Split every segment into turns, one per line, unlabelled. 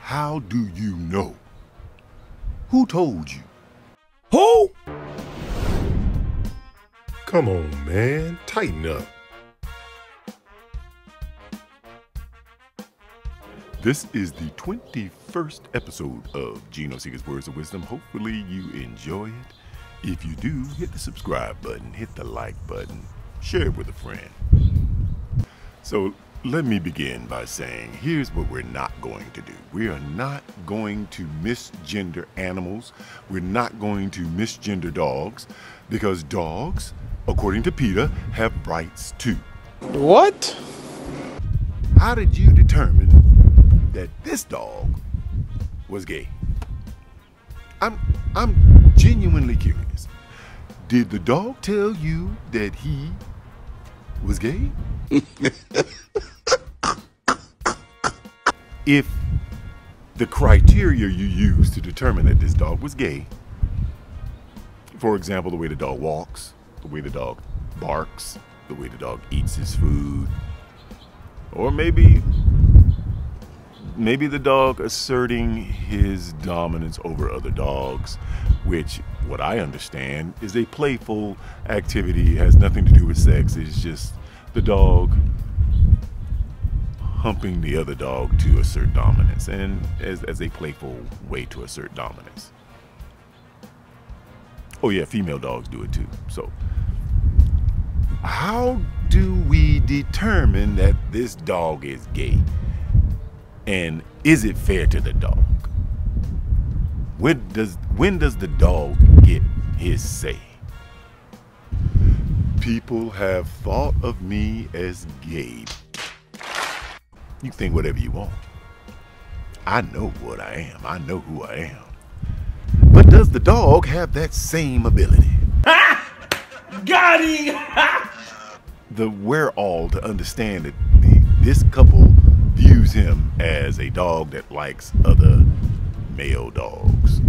How do you know? Who told you?
Who?
Come on, man. Tighten up. This is the 21st episode of Geno Segers' Words of Wisdom. Hopefully, you enjoy it. If you do, hit the subscribe button, hit the like button, share it with a friend. So, let me begin by saying here's what we're not going to do. We are not going to misgender animals. We're not going to misgender dogs because dogs, according to PETA, have rights too.
What?
How did you determine that this dog was gay? I'm I'm genuinely curious. Did the dog tell you that he was gay? if the criteria you use to determine that this dog was gay, for example, the way the dog walks, the way the dog barks, the way the dog eats his food, or maybe maybe the dog asserting his dominance over other dogs, which what I understand is a playful activity, it has nothing to do with sex. It's just the dog humping the other dog to assert dominance and as, as a playful way to assert dominance. Oh yeah, female dogs do it too. So how do we determine that this dog is gay? And is it fair to the dog? When does when does the dog get his say? People have thought of me as gay. You think whatever you want. I know what I am. I know who I am. But does the dog have that same ability?
Got him!
the where-all to understand that the, this couple views him as a dog that likes other male dogs.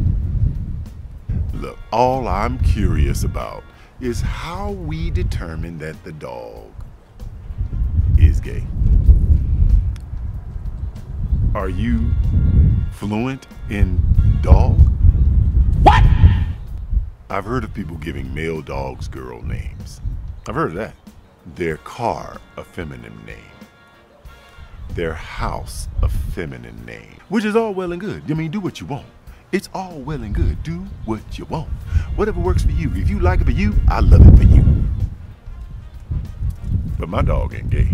Look, all I'm curious about is how we determine that the dog is gay. Are you fluent in dog?
What?
I've heard of people giving male dogs girl names. I've heard of that. Their car, a feminine name. Their house, a feminine name. Which is all well and good. I mean, do what you want. It's all well and good. Do what you want. Whatever works for you. If you like it for you, I love it for you. But my dog ain't gay.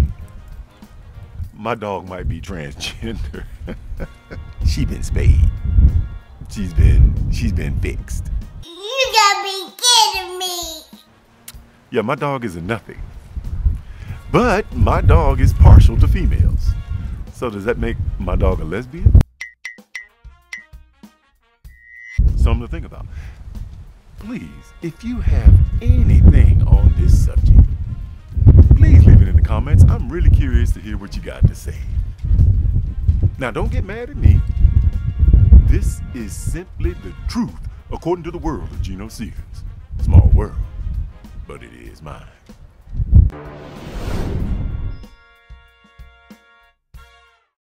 My dog might be transgender. she been spayed. She's been she's been fixed.
You gotta be kidding me.
Yeah, my dog is a nothing. But my dog is partial to females. So does that make my dog a lesbian? Something to think about. Please, if you have anything on this subject, please leave it in the comments. I'm really curious to hear what you got to say. Now, don't get mad at me. This is simply the truth according to the world of Geno Segers. Small world, but it is mine.